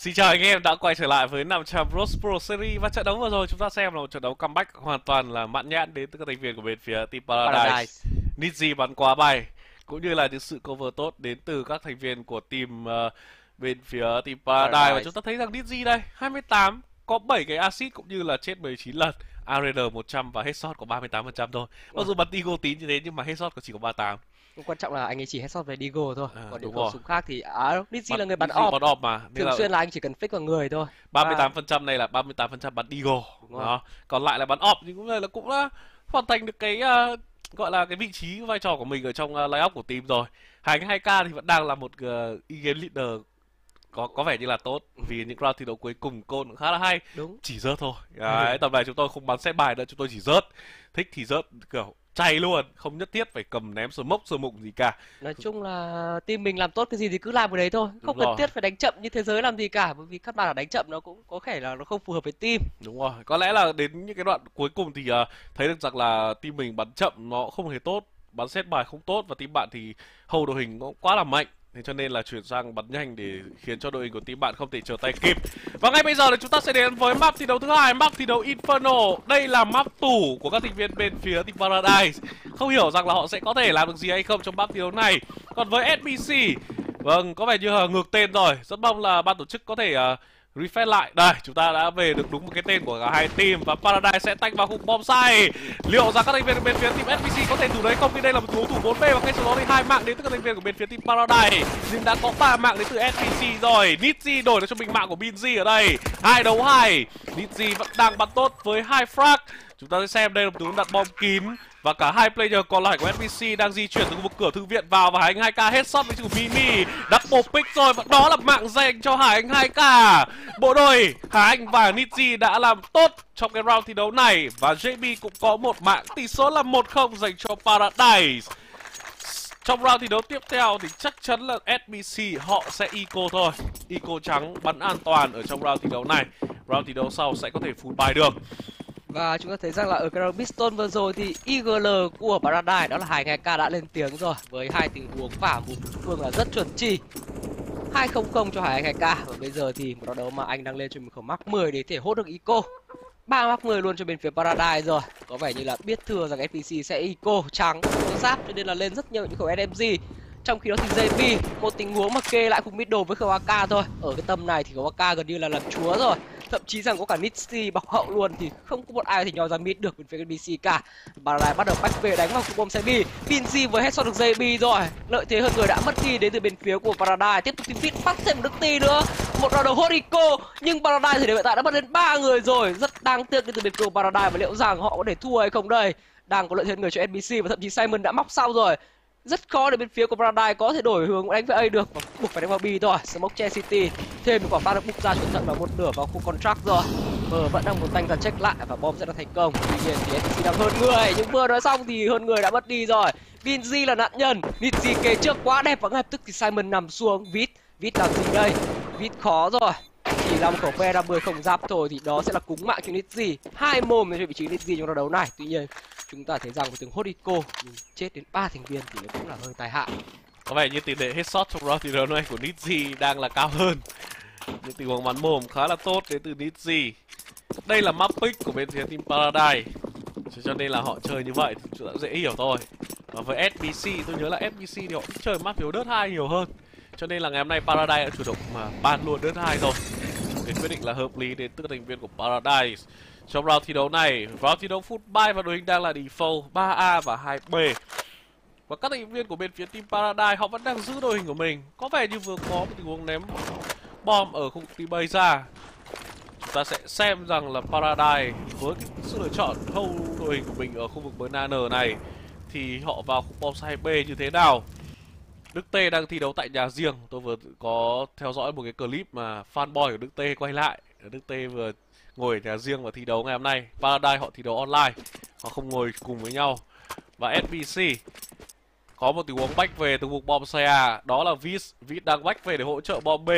Xin chào anh em đã quay trở lại với 500 Bros Pro Series và trận đấu vừa rồi chúng ta xem là một trận đấu comeback hoàn toàn là mãn nhãn đến từ các thành viên của bên phía Team Paradise. Paradise. Bắn quá bay cũng như là những sự cover tốt đến từ các thành viên của team uh, bên phía Team Paradise. Paradise và chúng ta thấy rằng Nidji đây 28 có 7 cái acid cũng như là chết 19 lần. ARR 100 và headshot có 38% thôi. Mặc dù bắn Eagle tín như thế nhưng mà headshot có chỉ có 38 cũng quan trọng là anh ấy chỉ headshot về Deagle thôi à, còn những khẩu súng khác thì à Nidji là người bắn off. bắn off mà. Thường là... xuyên là anh chỉ cần fix vào người thôi. 38% phần trăm này là 38% bắn Deagle đó. Còn lại là bắn off thì cũng là cũng là hoàn thành được cái uh, gọi là cái vị trí vai trò của mình ở trong uh, line-up của team rồi. Hai cái 2K thì vẫn đang là một uh, e-game leader có có vẻ như là tốt vì những round thi đấu cuối cùng côn cũng khá là hay. Đúng. Chỉ rớt thôi. Đấy tầm này chúng tôi không bắn xe bài nữa chúng tôi chỉ rớt. Thích thì rớt kiểu chay luôn không nhất thiết phải cầm ném sờ mốc sờ mụng gì cả. Nói chung là team mình làm tốt cái gì thì cứ làm cái đấy thôi không cần thiết phải đánh chậm như thế giới làm gì cả bởi vì các bạn là đánh chậm nó cũng có thể là nó không phù hợp với team. Đúng rồi có lẽ là đến những cái đoạn cuối cùng thì uh, thấy được rằng là team mình bắn chậm nó không hề tốt bắn xét bài không tốt và team bạn thì hầu đội hình nó quá là mạnh Thế cho nên là chuyển sang bắn nhanh để khiến cho đội hình của team bạn không thể trở tay kịp. Và ngay bây giờ thì chúng ta sẽ đến với map thi đấu thứ hai, map thi đấu Inferno. Đây là map tủ của các thành viên bên phía team Paradise. Không hiểu rằng là họ sẽ có thể làm được gì hay không trong map thi đấu này. Còn với SBC, vâng, có vẻ như là ngược tên rồi. Rất mong là ban tổ chức có thể uh, refresh lại. Đây, chúng ta đã về được đúng một cái tên của cả hai team và paradise sẽ tách vào khung bom sai. Liệu rằng các thành viên bên phía team SPC có thể thủ đấy không? Khi đây là một đối thủ 4 b và ngay sau đó thì hai mạng đến từ các thành viên của bên phía team paradise. Nhưng đã có ba mạng đến từ SPC rồi. Nitzy đổi cho mình mạng của binzy ở đây. Hai đấu hai. Nitzy vẫn đang bắn tốt với hai frag. Chúng ta sẽ xem đây là một tướng đặt bom kín và cả hai player còn lại của SBC đang di chuyển từ khu vực cửa thư viện vào và Hải Anh 2K headshot với chủ Mimi double pick rồi, và đó là mạng dành cho Hải Anh 2K bộ đội Hải Anh và Niji đã làm tốt trong cái round thi đấu này. Và JB cũng có một mạng tỷ số là 1-0 dành cho Paradise. Trong round thi đấu tiếp theo thì chắc chắn là SBC họ sẽ eco thôi. Eco trắng bắn an toàn ở trong round thi đấu này. Round thi đấu sau sẽ có thể full buy được và chúng ta thấy rằng là ở cái round Piston vừa rồi thì IGL của Paradise, đó là hai ngày ca đã lên tiếng rồi, với hai tình huống phả một phương là rất chuẩn chỉ 200 cho Hải Anh K và bây giờ thì một trận đấu mà anh đang lên cho mình khẩu mắc 10 để thể hốt được Eco. Ba mắc 10 luôn cho bên phía Paradise rồi. Có vẻ như là biết thừa rằng FPC sẽ Eco trắng có giáp cho nên là lên rất nhiều những khẩu SMG trong khi đó thì JP một tình huống mà kê lại cùng middle với khẩu AK thôi. Ở cái tầm này thì khẩu AK gần như là làm chúa rồi thậm chí rằng có cả Nitsi bọc hậu luôn thì không có một ai thì nhoi ra mid được bên phía BC cả. Bà lại bắt đầu back về đánh vào khu bom xe bi Binzi với headshot được dây bi rồi. Lợi thế hơn người đã mất đi đến từ bên phía của Paradise. Tiếp tục tìm fit bắt thêm Đức ti nữa. Một round đầu Horiko nhưng Paradise thì hiện tại đã mất đến ba người rồi. Rất đáng tiếc đến từ bên phía của Paradise và liệu rằng họ có thể thua hay không đây. Đang có lợi thế hơn người cho NBC và thậm chí Simon đã móc sau rồi rất khó để bên phía của Paradise có thể đổi hướng đánh với A được. Và buộc phải đánh vào B thôi. Smoke che city. Thêm một quả ba được bục ra chuẩn thận vào một nửa vào khu contract rồi. Mờ vẫn đang muốn tanh ra check lại và bom sẽ là thành công. Tuy nhiên, thì SC đang hơn người. Nhưng vừa nói xong thì hơn người đã mất đi rồi. Binzi là nạn nhân. Nitzy kê trước quá đẹp và ngay lập tức thì Simon nằm xuống. Vít Vít làm gì đây? Vít khó rồi chỉ là một khẩu P50 không giáp thôi thì đó sẽ là cúng mạng cho Nitzy hai mồm cho vị trí Nitzy trong trận đấu này. Tuy nhiên, chúng ta thấy rằng một tướng Hodico chết đến ba thành viên thì nó cũng là hơi tai hại. Có vẻ như tỷ lệ headshot trong round thi đấu này của Nitzy đang là cao hơn. Những tình huống bắn mồm khá là tốt đến từ Nitzy đây là map pick của bên phía team Paradise. Cho nên là họ chơi như vậy thì chúng ta dễ hiểu thôi. Và với SBC tôi nhớ là SBC thì họ chơi map phiếu đất hai nhiều hơn cho nên là ngày hôm nay Paradise đã chủ động mà ban luôn đơn hai rồi cái quyết định là hợp lý đến từ thành viên của Paradise trong round thi đấu này. Round thi đấu phút 3 và đội hình đang là default 3A và 2B. Và các thành viên của bên phía team Paradise, họ vẫn đang giữ đội hình của mình. Có vẻ như vừa có một tình huống ném bom ở khu vực team bay ra. Chúng ta sẽ xem rằng là Paradise với cái sự lựa chọn hold đội hình của mình ở khu vực banana này, thì họ vào khu bom 2B như thế nào. Đức T đang thi đấu tại nhà riêng. Tôi vừa có theo dõi một cái clip mà fanboy của Đức T quay lại. Đức T vừa ngồi ở nhà riêng và thi đấu ngày hôm nay. Paradise họ thi đấu online. Họ không ngồi cùng với nhau. Và SBC có một tình huống bách về từ vùng bom xe đó là Vis Vis đang bách về để hỗ trợ bom B.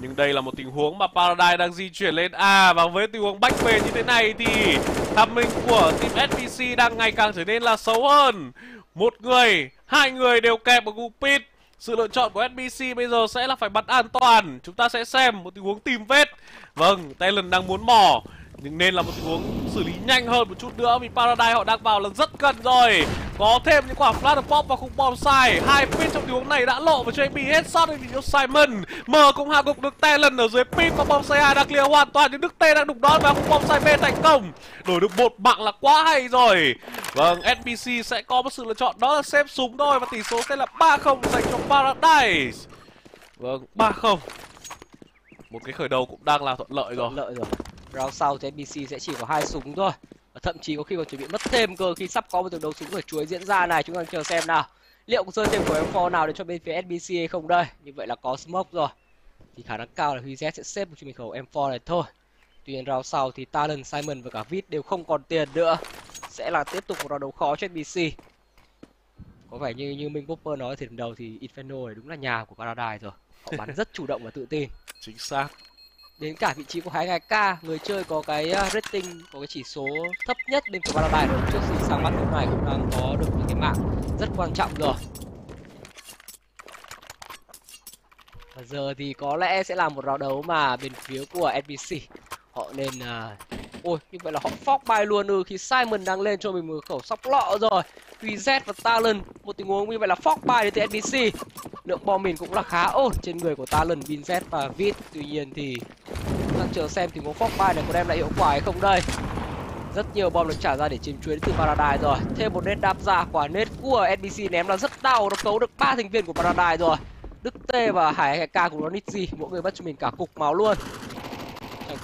Nhưng đây là một tình huống mà Paradise đang di chuyển lên A. Và với tình huống bách về như thế này thì tham minh của team SBC đang ngày càng trở nên là xấu hơn. Một người hai người đều kẹp ở gupit, pit Sự lựa chọn của SBC bây giờ sẽ là phải bắn an toàn. Chúng ta sẽ xem một tình huống tìm vết. Vâng, Talon đang muốn mò. Nhưng nên là một tình huống xử lý nhanh hơn một chút nữa vì Paradise họ đang vào là rất gần rồi. Có thêm những quả flash pop và khung bom sai hai pin trong tình huống này đã lộ và cho anh hết headshot được cho Simon. M cũng hạ gục được Talon ở dưới pin và bom sai A đang clear hoàn toàn. Nhưng Đức T đang đục đón và khung bom sai B thành công. Đổi được một mạng là quá hay rồi vâng SBC sẽ có một sự lựa chọn đó là xếp súng thôi và tỷ số sẽ là 3-0 dành cho Paradise. Vâng 3-0 một cái khởi đầu cũng đang là thuận lợi rồi. Thuận lợi rồi. Round sau thì NBC sẽ chỉ có hai súng thôi. Và thậm chí có khi còn chuẩn bị mất thêm cơ khi sắp có một trận đấu súng ở chuối diễn ra này. Chúng ta chờ xem nào. Liệu có rơi thêm của M4 nào để cho bên phía SBC hay không đây? Như vậy là có smoke rồi. Thì khả năng cao là Huy sẽ xếp một chuyên khẩu M4 này thôi. Tuy nhiên round sau thì Talon, Simon và cả Vít đều không còn tiền nữa sẽ là tiếp tục một round đấu khó cho NBC có vẻ như như Minh Popper nói thì đầu thì Inferno này đúng là nhà của Paradise rồi. Họ bắn rất chủ động và tự tin. Chính xác. Đến cả vị trí của hai k người chơi có cái uh, rating có cái chỉ số thấp nhất bên phía Paradise rồi. Trước khi sang mắt lúc này cũng đang có được những cái mạng rất quan trọng rồi. Và giờ thì có lẽ sẽ là một round đấu mà bên phía của NBC họ nên uh, ôi như vậy là họ phóc bay luôn ư khi Simon đang lên cho mình một khẩu sóc lọ rồi. QZ và Talon một tình huống như vậy là phóc bay đến từ SBC lượng bom mình cũng là khá ổn trên người của Talon, Vinz và Vít. Tuy nhiên thì đang chờ xem tình huống phóc bay này có đem lại hiệu quả hay không đây. Rất nhiều bom được trả ra để chiếm chuyến từ Paradise rồi. Thêm một nét đạp ra quả nét của SBC ném là rất đau nó cấu được ba thành viên của Paradise rồi. Đức T và Hải K cùng Ronitzy mỗi người bắt cho mình cả cục máu luôn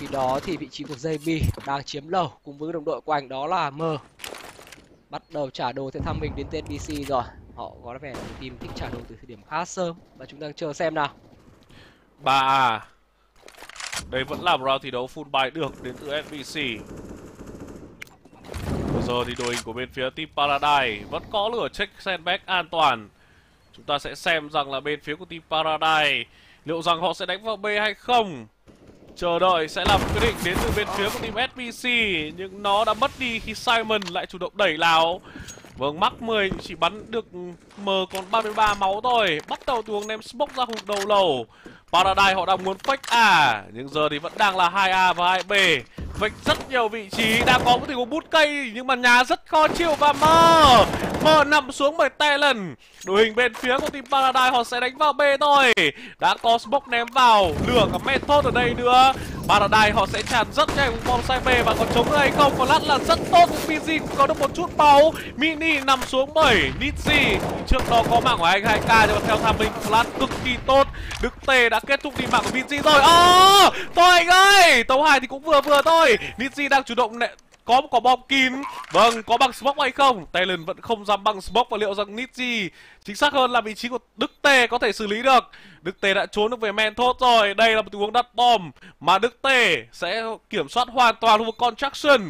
khi đó thì vị trí của JB đang chiếm lầu cùng với đồng đội của anh đó là M bắt đầu trả đồ theo thăm mình đến tên BC rồi. Họ có vẻ là team thích trả đồ từ thời điểm khá sớm. Và chúng ta chờ xem nào. Ba đây vẫn là một round thi đấu full bài được đến từ SBC Bây giờ thì đội hình của bên phía team Paradise vẫn có lửa check sandbag an toàn. Chúng ta sẽ xem rằng là bên phía của team Paradise Liệu rằng họ sẽ đánh vào B hay không. Chờ đợi sẽ là quyết định đến từ bên phía của team SBC Nhưng nó đã mất đi khi Simon lại chủ động đẩy lào. Vâng, mắc 10 chỉ bắn được M còn 33 máu thôi. Bắt đầu tuồng ném smoke ra hụt đầu lầu. Paradise họ đang muốn fake A, Nhưng giờ thì vẫn đang là 2A và 2B Vạch rất nhiều vị trí, Đang có một tình huống bút cây, Nhưng mà nhà rất khó chịu và mơ Mơ nằm xuống bởi Talon Đội hình bên phía của team Paradise họ sẽ đánh vào B thôi. Đã có smoke ném vào, Lửa cả method ở đây nữa. Paradise họ sẽ tràn rất nhanh bom sai B và còn chống hay không? Còn lát là rất tốt, nhưng PG cũng có được một chút máu. Mini nằm xuống bởi Nitsi Trước đó có mạng của anh 2K nhưng mà theo tham minh, Flash cực kỳ tốt. Đức Tê đã kết thúc đi mạng của PG rồi. Ơ Thôi anh ơi! Tấu hai thì cũng vừa vừa thôi. Nitsi đang chủ động nệ có một quả bom kín. Vâng có bằng smoke hay không? Talon vẫn không dám bằng smoke và liệu rằng Nitsi chính xác hơn là vị trí của Đức Tê có thể xử lý được. Đức Tê đã trốn được về men thốt rồi. Đây là một tình huống đặt bom mà Đức Tê sẽ kiểm soát hoàn toàn khu vực construction.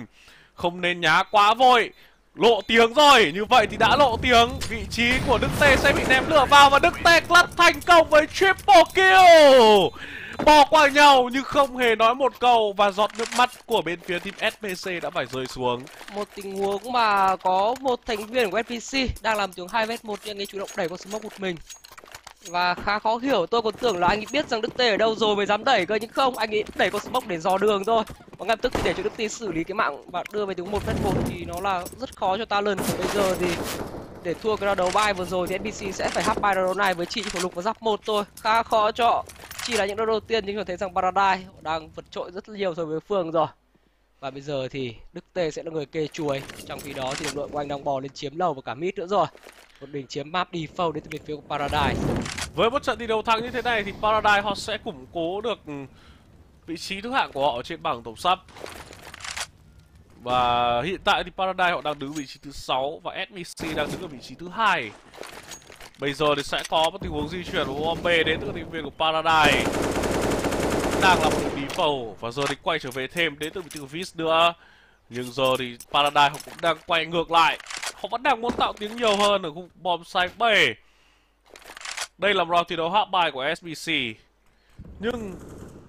Không nên nhá quá vội lộ tiếng rồi, như vậy thì đã lộ tiếng vị trí của Đức Tê sẽ bị ném lửa vào và Đức Tê clutch thành công với triple kill bỏ qua nhau nhưng không hề nói một câu và giọt nước mắt của bên phía team SPC đã phải rơi xuống. Một tình huống mà có một thành viên của SPC đang làm tiếng 2 v một nhưng anh ấy chủ động đẩy con smoke một mình. Và khá khó hiểu, tôi còn tưởng là anh ấy biết rằng Đức Tê ở đâu rồi mới dám đẩy cơ nhưng không, anh ấy đẩy con smoke để dò đường thôi. Và ngay tức thì để cho Đức Tê xử lý cái mạng và đưa về tiếng một phép một thì nó là rất khó cho Talon. Và bây giờ thì để thua cái round đấu bay vừa rồi thì npc sẽ phải hấp bay round này với chị của lục và giáp một thôi. Khá khó cho chỉ là những round đầu tiên nhưng mà thấy rằng Paradise đang vượt trội rất nhiều so với Phương rồi và bây giờ thì Đức Tê sẽ là người kê chuối trong khi đó thì đội của anh đang bò lên chiếm lầu và cả mid nữa rồi một mình chiếm map default đến từ bên phía của Paradise. Với một trận đi đầu thắng như thế này thì Paradise họ sẽ củng cố được vị trí thứ hạng của họ trên bảng tổng sắp. Và hiện tại thì Paradise họ đang đứng vị trí thứ 6 và SBC đang đứng ở vị trí thứ hai. Bây giờ thì sẽ có một tình huống di chuyển của OMB đến từ thành viên của Paradise. Đang là một default Và giờ thì quay trở về thêm đến từ vị trí của Viz nữa. Nhưng giờ thì Paradise họ cũng đang quay ngược lại. Họ vẫn đang muốn tạo tiếng nhiều hơn ở khu bom sai B Đây là round thi đấu hạ bài của SBC Nhưng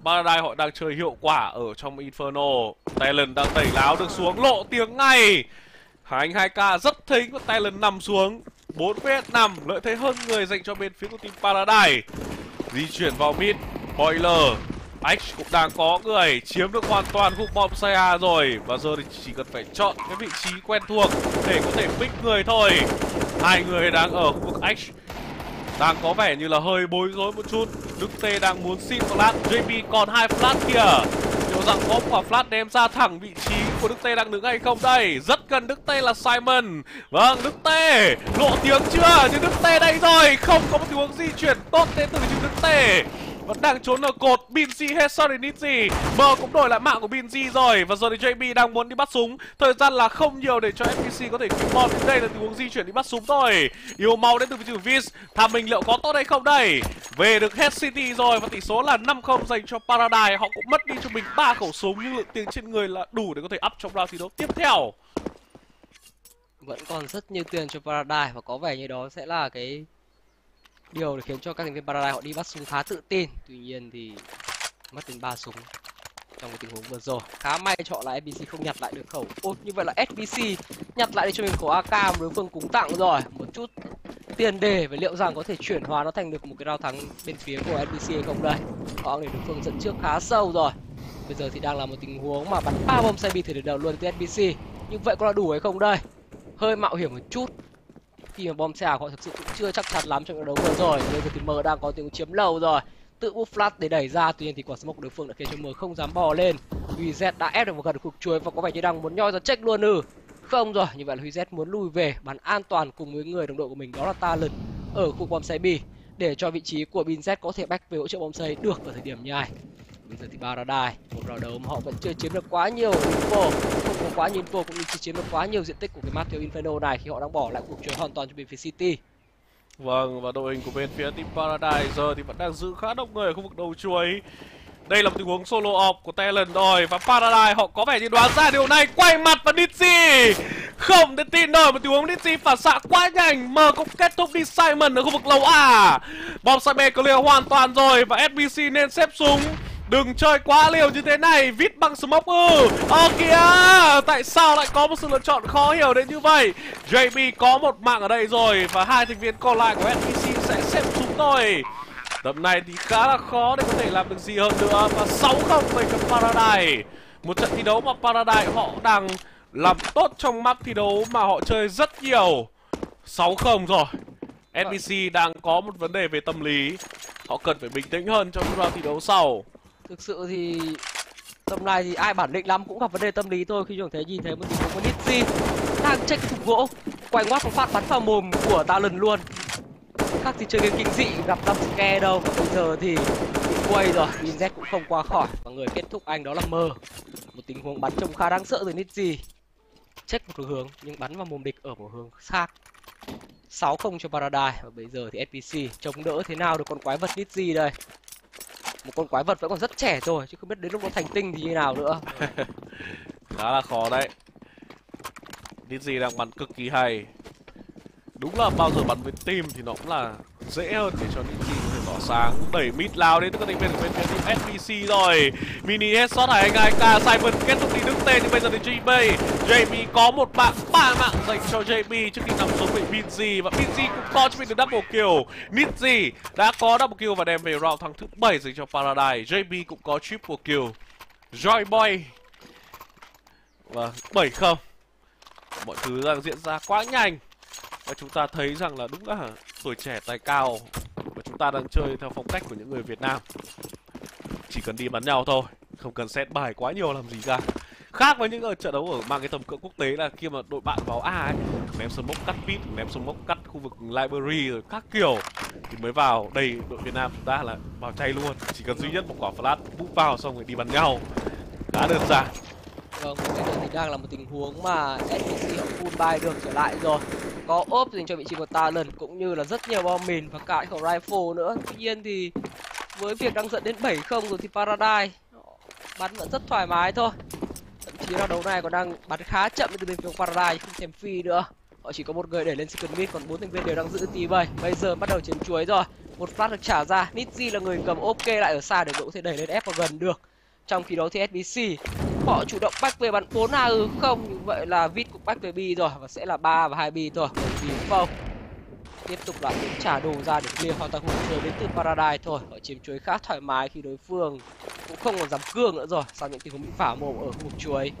Paradise họ đang chơi hiệu quả ở trong Inferno. Talon đang đẩy láo được xuống, lộ tiếng ngay. Hai Anh 2K rất thính và Talon nằm xuống. 4 vs 5 lợi thế hơn người dành cho bên phía của team Paradise. Di chuyển vào mid, Boiler. X cũng đang có người chiếm được hoàn toàn khu bom xe rồi. Và giờ thì chỉ cần phải chọn cái vị trí quen thuộc để có thể pick người thôi. Hai người đang ở khu vực X đang có vẻ như là hơi bối rối một chút. Đức Tê đang muốn xin flash. JP còn hai flash kìa. Liệu rằng có quả flash đem ra thẳng vị trí của Đức Tê đang đứng hay không? Đây, rất gần Đức Tê là Simon. Vâng Đức Tê, lộ tiếng chưa? Nhưng Đức Tê đây rồi. Không có một tình huống di chuyển tốt đến từ như Đức Tê vẫn đang trốn ở cột Binzi hết. Sorry gì Mờ cũng đổi lại mạng của Binzi rồi. Và giờ thì JB đang muốn đi bắt súng. Thời gian là không nhiều để cho FPC có thể cứu bom. Đến đây là tình huống di chuyển đi bắt súng thôi. Yêu mau đến từ vị trí Viz tham mình liệu có tốt hay không đây? Về được hết City rồi và tỷ số là 5-0 dành cho Paradise. Họ cũng mất đi cho mình ba khẩu súng. Nhưng lượng tiền trên người là đủ để có thể up trong round thi đấu tiếp theo. Vẫn còn rất nhiều tiền cho Paradise và có vẻ như đó sẽ là cái điều để khiến cho các thành viên Paradise họ đi bắt súng khá tự tin. Tuy nhiên thì mất đến ba súng trong cái tình huống vừa rồi. Khá may cho họ là FBC không nhặt lại được khẩu. Ô như vậy là FBC nhặt lại được cho mình khẩu AK mà đối phương cúng tặng rồi. Một chút tiền đề và liệu rằng có thể chuyển hóa nó thành được một cái rao thắng bên phía của FBC hay không đây. Họ để đối phương dẫn trước khá sâu rồi. Bây giờ thì đang là một tình huống mà bắn ba bom xe bị thử đầu luôn từ FBC Như vậy có là đủ hay không đây? Hơi mạo hiểm một chút khi mà bom xe họ thực sự cũng chưa chắc chắn lắm trong trận đấu vừa rồi. Bây giờ thì M đang có tiếng chiếm lầu rồi. Tự bút flash để đẩy ra, tuy nhiên thì quả smoke đối phương đã khiến cho M không dám bò lên. Huy z đã ép được một gần cục chuối và có vẻ như đang muốn nhoi ra check luôn ư. Không rồi, như vậy là huy z muốn lui về, bắn an toàn cùng với người đồng đội của mình, đó là talent ở khu bom xe b để cho vị trí của bin z có thể back về hỗ trợ bom xây được ở thời điểm như này bây giờ thì Paradise một round đấu mà họ vẫn chưa chiếm được quá nhiều info. Không có quá nhiều info cũng như chưa chiếm được quá nhiều diện tích của cái Matthew Inferno này khi họ đang bỏ lại cuộc chơi hoàn toàn cho bên phía City. Vâng và đội hình của bên phía team Paradise giờ thì vẫn đang giữ khá đông người ở khu vực đầu chuối. Đây là một tình huống solo off của Talent rồi, Và Paradise họ có vẻ như đoán ra điều này. Quay mặt vào Nitzy Không thể tin nổi một tình huống Nitzy phản xạ quá nhanh. Mờ cũng kết thúc đi Simon ở khu vực lầu A. Bom Sabe clear hoàn toàn rồi, Và SBC nên xếp súng Đừng chơi quá liều như thế này, Vít bằng smoke ư Ơ, kìa, Tại sao lại có một sự lựa chọn khó hiểu đến như vậy? JB có một mạng ở đây rồi Và hai thành viên còn lại của SBC sẽ xếp chúng thôi Tập này thì khá là khó để có thể làm được gì hơn nữa Và 6-0 về cặp Paradise. Một trận thi đấu mà Paradise họ đang làm tốt trong map thi đấu mà họ chơi rất nhiều. 6-0 rồi. NBC đang có một vấn đề về tâm lý. Họ cần phải bình tĩnh hơn trong round thi đấu sau thực sự thì tầm này thì ai bản định lắm cũng gặp vấn đề tâm lý thôi. Khi chúng thấy nhìn thấy một tình huống Nitzy đang check thùng gỗ, quay ngoắt một phát bắn vào mồm của ta lần luôn. Khác thì chơi game kinh dị, gặp tâm scare đâu. Và bây giờ thì bị quay rồi Winz cũng không qua khỏi. Và người kết thúc anh đó là mờ. Một tình huống bắn trông khá đáng sợ từ Nitzy check một hướng, nhưng bắn vào mồm địch ở một hướng khác. 6 không cho Paradise. Và bây giờ thì SPC chống đỡ thế nào được con quái vật Nitzy đây? Một con quái vật vẫn còn rất trẻ rồi, chứ không biết đến lúc nó thành tinh thì như nào nữa. Khá là khó đấy. Dizzy đang bắn cực kỳ hay đúng là bao giờ bắn với team thì nó cũng là dễ hơn để cho Dizzy có thể tỏ sáng. Đẩy mid lao đến các thành viên của bên phía team SBC rồi. Mini headshot hải anh AK Simon kết thúc đi đứng tên, nhưng bây giờ thì JB JB có một mạng, ba mạng dành cho JB trước khi nằm xuống bị Binzy và Binzy cũng có cho mình được double kill. Nitzy đã có double kill và đem về round thắng thứ bảy dành cho Paradise. JB cũng có triple kill. Joy Boy. Và bảy không. Mọi thứ đang diễn ra quá nhanh và chúng ta thấy rằng là đúng là tuổi trẻ tài cao và chúng ta đang chơi theo phong cách của những người Việt Nam. Chỉ cần đi bắn nhau thôi, không cần xét bài quá nhiều làm gì cả. Khác với những ở trận đấu ở mang cái tầm cỡ quốc tế là khi mà đội bạn vào A ấy ném smoke cắt pit ném smoke cắt khu vực library rồi các kiểu, thì mới vào đây đội Việt Nam chúng ta là vào chay luôn. Chỉ cần duy nhất một quả flash bút vào xong rồi đi bắn nhau. Khá đơn giản. Vâng bây giờ thì đang là một tình huống mà SPC full buy được trở lại rồi có ốp dành cho vị trí của Talon cũng như là rất nhiều bom mìn và cả khẩu rifle nữa. Tuy nhiên thì với việc đang dẫn đến 7 không rồi thì Paradise, bắn vẫn rất thoải mái thôi. Thậm chí là đấu này còn đang bắn khá chậm từ bên phía Paradise, không thèm phi nữa. Họ chỉ có một người để lên second mid, còn bốn thành viên đều đang giữ tí vậy bây giờ bắt đầu chiến chuối rồi. Một phát được trả ra. Nitzy là người cầm ok lại ở xa để đội có thể đẩy lên ép vào gần được. Trong khi đó thì SBC họ chủ động back về bắn 4 A không, như vậy là Vít cũng back về B rồi và sẽ là 3 và 2 B thôi. Bởi vì không. Tiếp tục là những trả đồ ra để clear hoàn toàn khu chuối đến từ Paradise thôi. Họ chiếm chuối khá thoải mái khi đối phương cũng không còn dám cương nữa rồi, sau những tình huống bị phả mồm ở khu vực chuối.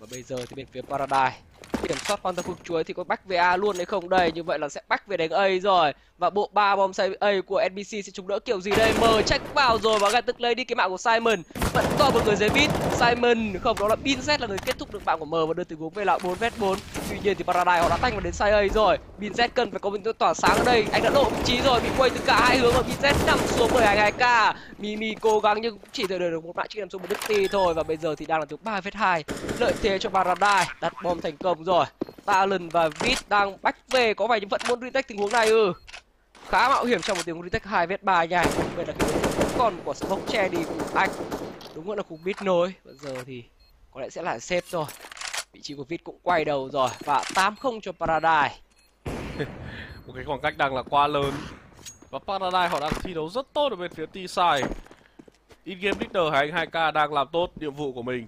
Và bây giờ thì bên phía Paradise, kiểm soát hoàn toàn khu vực chuối thì có bách về A luôn hay không? Đây, như vậy là sẽ bách về đánh A rồi và bộ ba bom xây A của NBC sẽ chống đỡ kiểu gì đây? Mờ check vào rồi và ngay tức lấy đi cái mạng của Simon. Vẫn còn một người dưới vít Simon không, đó là Binz là người kết thúc được mạng của M và đưa tình huống về lại 4 vs 4 tuy nhiên thì Paradise họ đã tanh vào đến sai A rồi. Binz cần phải có một tỏa sáng ở đây. Anh đã lộ vị trí rồi, bị quay từ cả hai hướng và Binz nằm xuống bởi anh AK. Mimi cố gắng nhưng cũng chỉ thể được một mạng chỉ nằm xuống một đứt tì thôi và bây giờ thì đang là thứ ba vs 2 lợi thế cho Paradise, đặt bom thành công rồi. Talon và Vít đang bách về, có vẻ như vẫn muốn retake tình huống này ừ khá mạo hiểm trong một tiếng retake hai vết ba nha. Đặc biệt là còn của smoke che đi của anh. Đúng vẫn là cục vít nối bây giờ thì có lẽ sẽ là xếp rồi vị trí của vít cũng quay đầu rồi. Và tám không cho paradise. Một cái khoảng cách đang là quá lớn. Và paradise họ đang thi đấu rất tốt ở bên phía t side in game leader hay anh 2k đang làm tốt nhiệm vụ của mình.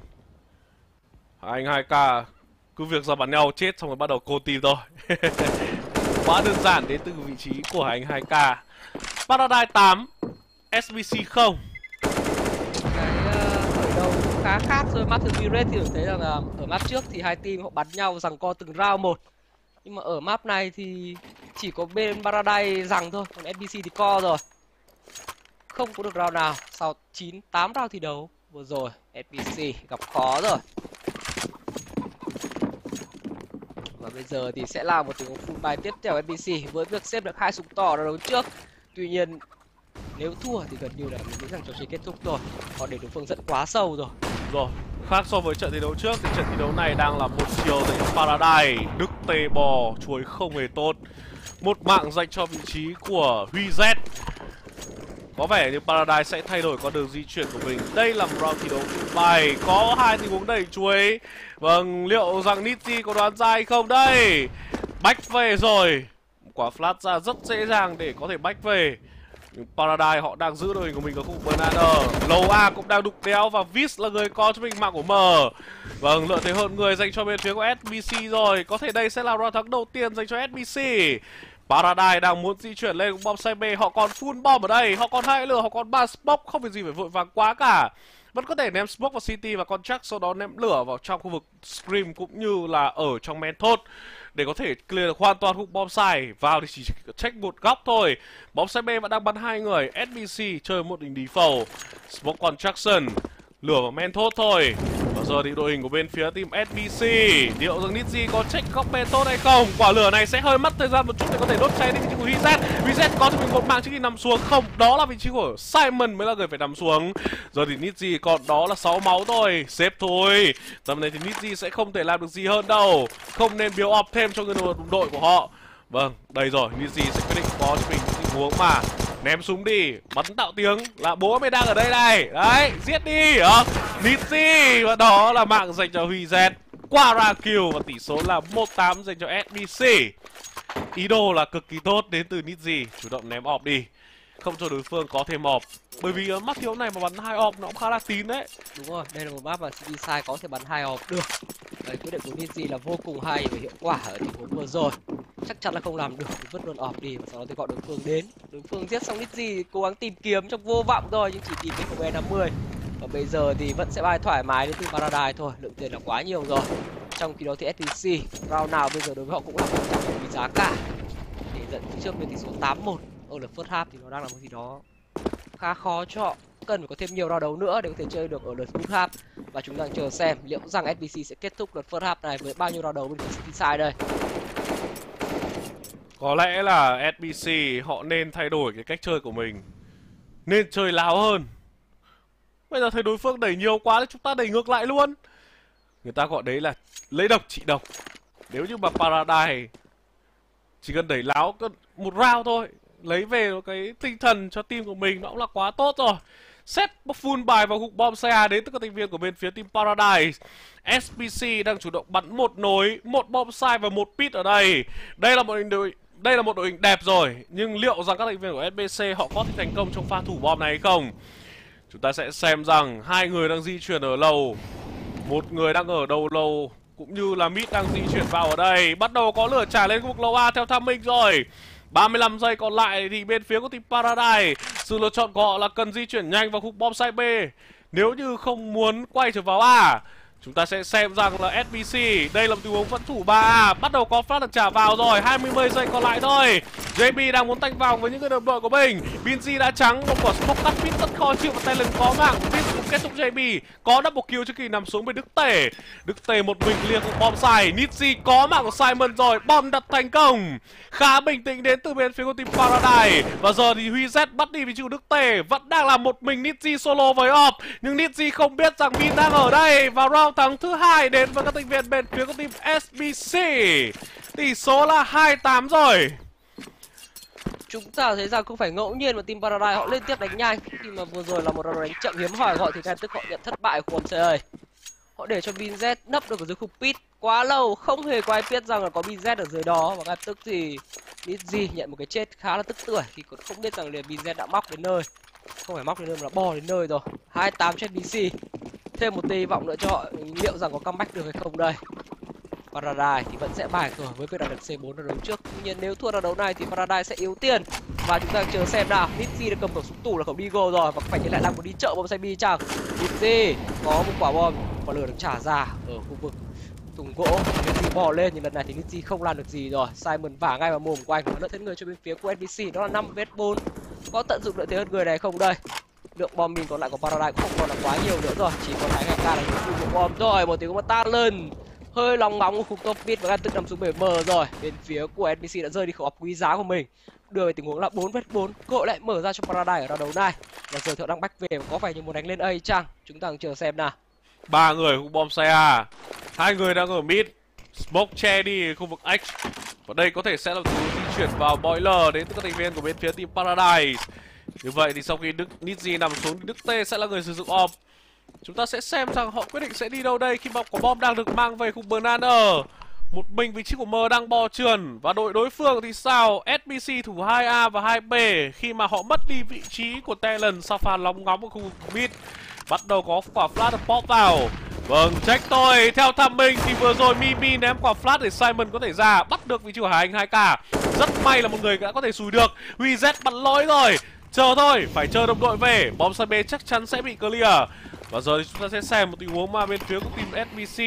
Anh 2k cứ việc ra bắn nhau chết xong rồi bắt đầu cô tìm thôi. quá đơn giản đến từ vị trí của anh 2k paradise 8 sbc 0 cái uh, khởi đầu khá khác rồi. Map thường Pirate thì thấy rằng là ở map trước thì hai team họ bắn nhau rằng co từng round một. Nhưng mà ở map này thì chỉ có bên Paradise rằng thôi còn NBC thì co rồi. Không có được round nào. Sau 9 8 round thi đấu vừa rồi sbc gặp khó rồi và bây giờ thì sẽ là một tình huống full bài tiếp theo npc với việc xếp được hai súng to ở đấu trước. Tuy nhiên, nếu thua thì gần như là mình nghĩ rằng trò chơi kết thúc rồi. Còn để đối phương dẫn quá sâu rồi. Rồi, khác so với trận thi đấu trước thì trận thi đấu này đang là một chiều dành cho Paradise. Đức tê bò chuối không hề tốt. Một mạng dành cho vị trí của Huy Z. Có vẻ như Paradise sẽ thay đổi con đường di chuyển của mình. Đây là một round thi đấu bài có hai tình huống đẩy chuối vâng liệu rằng Nitty có đoán ra hay không? Đây bách về rồi. Quả flash ra rất dễ dàng để có thể bách về. Nhưng Paradise họ đang giữ đội hình của mình ở khu vực Banana Low A cũng đang đục đéo và Vis là người có cho mình mạng của M. Vâng, lợi thế hơn người dành cho bên phía của SBC rồi. Có thể đây sẽ là round thắng đầu tiên dành cho SBC Paradise đang muốn di chuyển lên bom xe B Họ còn full bom ở đây. Họ còn hai lửa, họ còn ba smoke. Không việc gì phải vội vàng quá cả vẫn có thể ném smoke vào city và contract sau đó ném lửa vào trong khu vực scream cũng như là ở trong menthod để có thể clear được hoàn toàn khu bom sai, vào thì chỉ check một góc thôi. Bóng sai b vẫn đang bắn hai người sbc chơi một đỉnh default. Smoke contraction lửa vào menthod thôi giờ thì đội hình của bên phía team SBC Liệu rằng Nitzy có check góc bên tốt hay không? Quả lửa này sẽ hơi mất thời gian một chút để có thể đốt cháy đi vị trí của VZ VZ có cho mình một mạng trước khi nằm xuống. Không Đó là vị trí của Simon mới là người phải nằm xuống. Giờ thì Nitzy còn đó là 6 máu thôi. Xếp thôi. Tầm này thì Nitzy sẽ không thể làm được gì hơn đâu. Không nên biểu off thêm cho người đồng đội của họ. Vâng, đây rồi, Nitzy sẽ quyết định có cho mình tình huống mà ném súng đi. Bắn tạo tiếng là bố mày đang ở đây này. Đấy, giết đi, hả? Gì và đó là mạng dành cho Huy Z. Qua ra kill và tỷ số là 1-8 dành cho SBC ý đồ là cực kỳ tốt, đến từ Nitzy chủ động ném ọp đi. Không cho đối phương có thêm ọp bởi vì ờ, mắt thiếu này mà bắn hai ọp nó cũng khá là tín đấy. Đúng rồi, đây là một map mà CD sai có thể bắn hai ọp được đấy, quyết định của Ninji là vô cùng hay và hiệu quả ở tình huống vừa rồi. Chắc chắn là không làm được vứt luôn ọp đi và sau đó thì gọi đối phương đến. Đối phương giết xong Ninji cố gắng tìm kiếm trong vô vọng thôi, nhưng chỉ tìm được của 50 và bây giờ thì vẫn sẽ bay thoải mái đến từ Paradise thôi, lượng tiền là quá nhiều rồi. Trong khi đó thì SPC round nào bây giờ đối với họ cũng là một trận vì giá cả. Để dẫn trước với tỷ số 8-1 ở lượt first half thì nó đang là một gì đó khá khó cho họ cần phải có thêm nhiều ra đấu nữa để có thể chơi được ở lượt full half. Và chúng ta chờ xem liệu rằng SBC sẽ kết thúc lượt first half này với bao nhiêu ra đấu bên phía City Side đây. Có lẽ là SBC họ nên thay đổi cái cách chơi của mình, nên chơi láo hơn. Bây giờ thấy đối phương đẩy nhiều quá thì chúng ta đẩy ngược lại luôn. Người ta gọi đấy là lấy độc trị độc. Nếu như mà Paradise chỉ cần đẩy láo một round thôi, lấy về cái tinh thần cho team của mình nó cũng là quá tốt rồi. Xét full bài vào gục bom xe đến từ các thành viên của bên phía team Paradise. SPC đang chủ động bắn một nối, một bom sai và một pit ở đây. Đây là một đội, đây là một đội hình đẹp rồi, nhưng liệu rằng các thành viên của SBC họ có thể thành công trong pha thủ bom này hay không? Chúng ta sẽ xem rằng hai người đang di chuyển ở lầu. Một người đang ở đầu lầu, cũng như là mid đang di chuyển vào ở đây. Bắt đầu có lửa trả lên khu vực lầu A theo tham minh rồi. 35 giây còn lại thì bên phía của team Paradise sự lựa chọn của họ là cần di chuyển nhanh vào khu bom site B. Nếu như không muốn quay trở vào A Chúng ta sẽ xem rằng là SBC Đây là một tình huống vẫn thủ 3 Bắt đầu có flash được trả vào rồi 20 giây còn lại thôi. JB đang muốn tanh vòng với những người đồng đội của mình. Binzy đã trắng, Một quả smoke tắt pit rất khó chịu Và Talon có mạng. Pit cũng kết thúc JB Có double kill trước khi nằm xuống với Đức Tể Đức Tể một mình liền cùng bom xài Nitsi có mạng của Simon rồi, Bom đặt thành công. Khá bình tĩnh đến từ bên phía của team Paradise. Và giờ thì Huy Z bắt đi với chịu Đức Tể Vẫn đang là một mình Nitsi solo với off. Nhưng Nitsi không biết rằng Min đang ở đây Và round thắng thứ hai đến với các thành viên bên phía của team SBC. Tỷ số là 28 rồi. Chúng ta thấy rằng không phải ngẫu nhiên mà team Paradise họ liên tiếp đánh nhanh khi mà vừa rồi là một đòn đánh chậm hiếm hoi họ thì ngay tức họ nhận thất bại của MCA. Họ để cho BinZ nấp được ở dưới khu pit quá lâu, không hề có ai biết rằng là có BinZ ở dưới đó và ngay tức thì Nidji nhận một cái chết khá là tức tuổi khi còn không biết rằng là BinZ đã móc đến nơi không phải móc đến nơi mà là bò đến nơi rồi 28 trên BC thêm một tia hy vọng nữa cho họ. Liệu rằng có comeback được hay không đây? Paradise thì vẫn sẽ bài cửa với việc đạt được C4 ở đấu trước. Tuy nhiên nếu thua ra đấu này thì Paradise sẽ yếu tiền. Và chúng ta chờ xem nào. Nitzy đã cầm khẩu súng tủ là khẩu Deagle rồi Và phải nhớ lại đang muốn đi chợ bom xe bi chẳng Nitzy, có một quả bom Quả lửa được trả ra ở khu vực thùng gỗ. Nitzy bò lên nhưng lần này thì Nitzy không làm được gì rồi. Simon vả ngay vào mồm của anh Nó thêm người cho bên phía của NBC đó là 5 vết 4 Có tận dụng lợi thế hơn người này không đây? Lượng bom mình còn lại của Paradise cũng không còn là quá nhiều nữa rồi. Chỉ còn hai ngày ca là những vụ bom rồi một tiếng của ta lên. Hơi lòng bóng của khúc top mid và tự nằm xuống bể mờ rồi. Bên phía của npc đã rơi đi khẩu áp quý giá của mình. Đưa về tình huống là 4 vết 4 cơ hội lại mở ra cho Paradise ở ra đấu này. Và giờ thợ đang bách về có phải như muốn đánh lên A chăng? Chúng ta chờ xem nào. Ba người khu bom xe A hai người đang ở mid. Smoke che đi khu vực X. Và đây có thể sẽ là thứ di chuyển vào boiler đến từ các thành viên của bên phía team Paradise như vậy thì sau khi Đức Nidji nằm xuống thì Đức T sẽ là người sử dụng bom Chúng ta sẽ xem rằng họ quyết định sẽ đi đâu đây khi mà quả bom đang được mang về khu Banana. Một mình vị trí của M đang bò trườn và đội đối phương thì sao? SBC thủ 2A và 2B khi mà họ mất đi vị trí của Talon sau pha lóng ngóng ở khu mid. Bắt đầu có quả flash được pop vào. Vâng, trách tôi. Theo thăm mình thì vừa rồi Mimi ném quả flash để Simon có thể ra bắt được vị trí của Hải Anh 2K. Rất may là một người đã có thể xùi được. Huy Z bắn lỗi rồi. Chờ thôi, phải chờ đồng đội về. Bom sân B chắc chắn sẽ bị clear. Và giờ thì chúng ta sẽ xem một tình huống mà bên phía của team SBC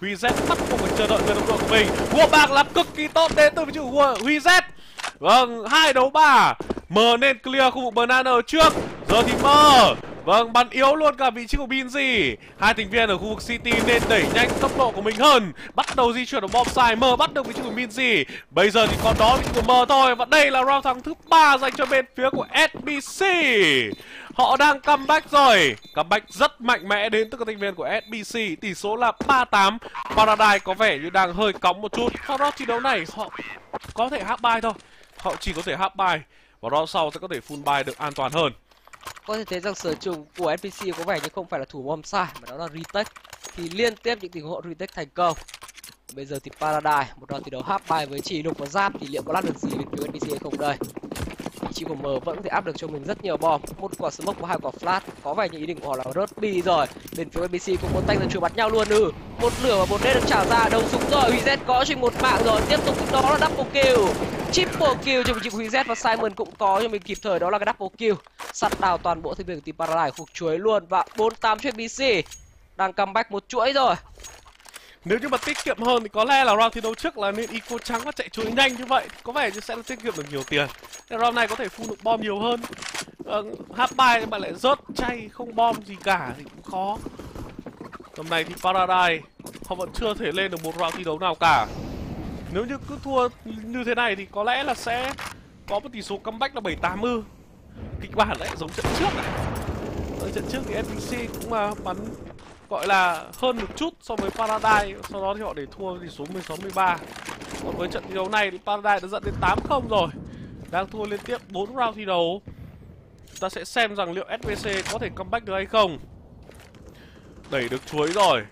Huy Z bắt buộc phải chờ đợi người đồng đội của mình. Vua bạc làm cực kỳ tốt đến từ vị Huy Z. Vâng, hai đấu ba. M nên clear khu vực banana trước. Giờ thì M Vâng, bắn yếu luôn cả vị trí của Binzi Hai thành viên ở khu vực City nên đẩy nhanh tốc độ của mình hơn. Bắt đầu di chuyển ở bom sai mơ bắt được vị trí của Binzi Bây giờ thì còn đó vị trí của M thôi Và đây là round thắng thứ ba dành cho bên phía của SBC Họ đang comeback rồi. Comeback rất mạnh mẽ đến từ các thành viên của SBC Tỷ số là 3-8 Paradise có vẻ như đang hơi cóng một chút. Sau đó thi đấu này họ có thể hát bài thôi. Họ chỉ có thể hát bài Và round sau sẽ có thể full bài được an toàn hơn có thể thấy rằng sở trường của NPC có vẻ như không phải là thủ bom sai, mà đó là retake. Thì liên tiếp những tình huống retake thành công. Bây giờ thì Paradise một đòn thi đấu hấp bài với chỉ lục và giáp, thì liệu có lát được gì bên phía NPC hay không đây? Trí của M vẫn thể áp được cho mình rất nhiều bom. Một quả smoke và hai quả flash. Có vẻ như ý định của họ là rớt bi rồi. Bên phía BBC cũng muốn tay ra chuột bắn nhau luôn ừ. Một lửa và một nét được trả ra, đầu súng rồi. Huy có trên một mạng rồi. Tiếp tục đó là double kill. Triple kill cho mình chịu của và Simon cũng có cho mình kịp thời. Đó là cái double kill. Sắt đào toàn bộ thành viên của team Paradise khục chuối luôn. Và 48 cho BC đang comeback một chuỗi rồi nếu như mà tiết kiệm hơn thì có lẽ là round thi đấu trước là nên eco trắng và chạy chuối nhanh như vậy. Có vẻ như sẽ tiết kiệm được nhiều tiền. Nên round này có thể phun được bom nhiều hơn. Ờ, half bài mà lại rớt chay không bom gì cả thì cũng khó. Tầm này thì Paradise họ vẫn chưa thể lên được một round thi đấu nào cả. Nếu như cứ thua như thế này thì có lẽ là sẽ có một tỷ số comeback là bảy tám ư. Kịch bản lại giống trận trước này. Ở trận trước thì FPC cũng mà bắn gọi là hơn một chút so với Paradise. Sau đó thì họ để thua tỷ số 16 13 còn với trận thi đấu này thì Paradise đã dẫn đến 8-0 rồi. Đang thua liên tiếp 4 round thi đấu. Chúng ta sẽ xem rằng liệu SVC có thể comeback được hay không. Đẩy được chuối rồi.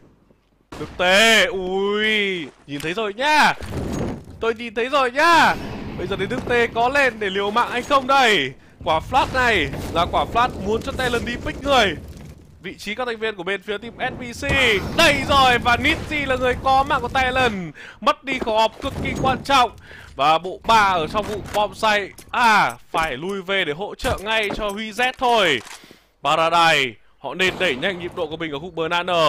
Được tê ui, nhìn thấy rồi nhá. Tôi nhìn thấy rồi nhá. Bây giờ đến đức tê có lên để liều mạng hay không đây? Quả flash này. Là quả flash muốn cho Talon đi pick người vị trí các thành viên của bên phía team SBC Đây rồi, và Nitsi là người có mạng của Talon Mất đi khẩu họp cực kỳ quan trọng. Và bộ ba ở trong vụ bom say À phải lui về để hỗ trợ ngay cho Huy Z thôi. Paradise, Họ nên đẩy nhanh nhịp độ của mình ở khu banana.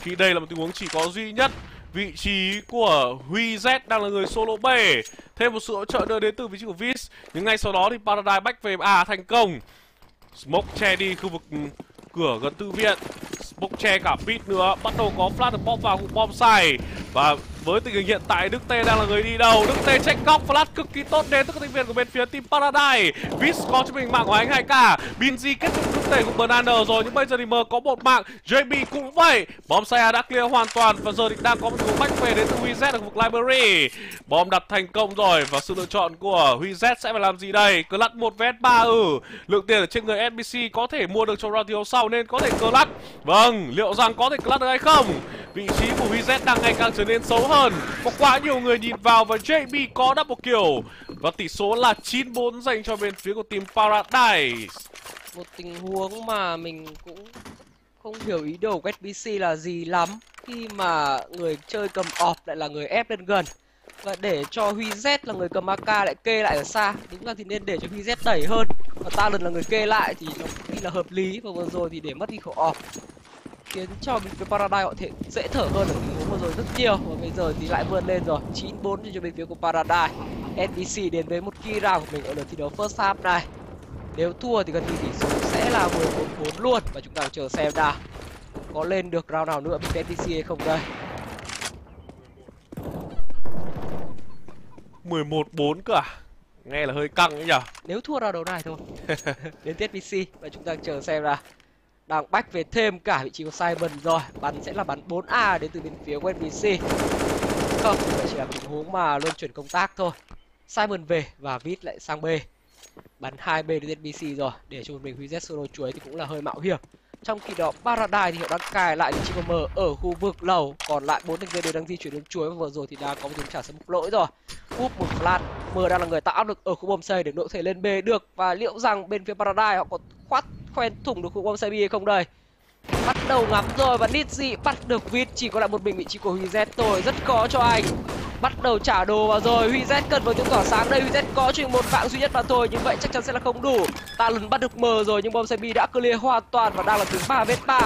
Khi đây là một tình huống chỉ có duy nhất, Vị trí của Huy Z đang là người solo bể Thêm một sự hỗ trợ đưa đến từ vị trí của Viz, Nhưng ngay sau đó thì Paradise back về A thành công. Smoke che đi khu vực cửa gần tư viện. Smoke che cả pit nữa. Bắt đầu có flash bom vào cũng bom xài. Và với tình hình hiện tại, Đức Tê đang là người đi đầu. Đức Tê check góc flash cực kỳ tốt đến từ các thành viên của bên phía team Paradise. Vis có cho mình mạng của anh hai cả Binzi kết thúc Đức Tê cùng Bernander rồi, Nhưng bây giờ thì mờ có một mạng. JB cũng vậy. Bom xe đã clear hoàn toàn Và giờ thì đang có một cú bách về đến từ Huy Z ở khu vực library. Bom đặt thành công rồi Và sự lựa chọn của Huy Z sẽ phải làm gì đây? Cờ lắc một vs 3 ừ. Lượng tiền ở trên người SBC có thể mua được cho radio sau Nên có thể cờ lắc Vâng liệu rằng có thể clutch được hay không? Vị trí của Huy Z đang ngày càng trở nên xấu hơn. Có quá nhiều người nhìn vào và JB có double kill. Và tỷ số là 9-4 dành cho bên phía của team Paradise. Một tình huống mà mình cũng không hiểu ý đồ của SBC là gì lắm. Khi mà người chơi cầm ọp lại là người ép lên gần. Và để cho Huy Z là người cầm AK lại kê lại ở xa. Đúng là thì nên để cho Huy Z đẩy hơn. Và ta lần là người kê lại thì nó cũng là hợp lý. Và vừa rồi thì để mất đi khẩu ọp khiến cho bên phía Paradise họ thể dễ thở hơn ở tình huống vừa rồi rất nhiều. Và bây giờ thì lại vươn lên rồi. 9-4 cho bên phía của Paradise. SBC đến với một key round của mình ở lượt thi đấu first half này. Nếu thua thì gần như tỷ số sẽ là 11-4 luôn. Và chúng ta chờ xem nào. Có lên được round nào nữa bên NTC hay không đây? 11-4 cả Nghe là hơi căng ấy nhở? Nếu thua round đầu này thôi. Đến tiếp PC và chúng ta chờ xem nào đang bách về thêm cả vị trí của Simon rồi. Bắn sẽ là bắn 4A đến từ bên phía của NPC không chỉ là tình huống mà luôn chuyển công tác thôi. Simon về và Vít lại sang B. Bắn hai b đến NPC rồi. Để cho một mình Huy Z solo chuối thì cũng là hơi mạo hiểm trong khi đó, Paradise thì họ đang cài lại vị trí của M ở khu vực lầu. Còn lại bốn thành viên đều đang di chuyển đến chuối. Và vừa rồi thì đã có một tiếng trả sớm lỗi rồi. Úp một flat. M đang là người tạo áp lực ở khu bom xây để đội thể lên B được. Và liệu rằng bên phía Paradise họ có khoát khoen thủng được khu bom xây B hay không đây? Bắt đầu ngắm rồi và Nitzy bắt được Vít chỉ còn lại một mình vị trí của Huy Z thôi rất khó cho anh bắt đầu trả đồ vào rồi. Huy Z cần một tiếng tỏa sáng. Đây, Huy Z có chỉ một mạng duy nhất mà thôi, nhưng vậy chắc chắn sẽ là không đủ. Ta lần bắt được mờ rồi, nhưng bom xe đã clear hoàn toàn và đang là thứ ba vết ba.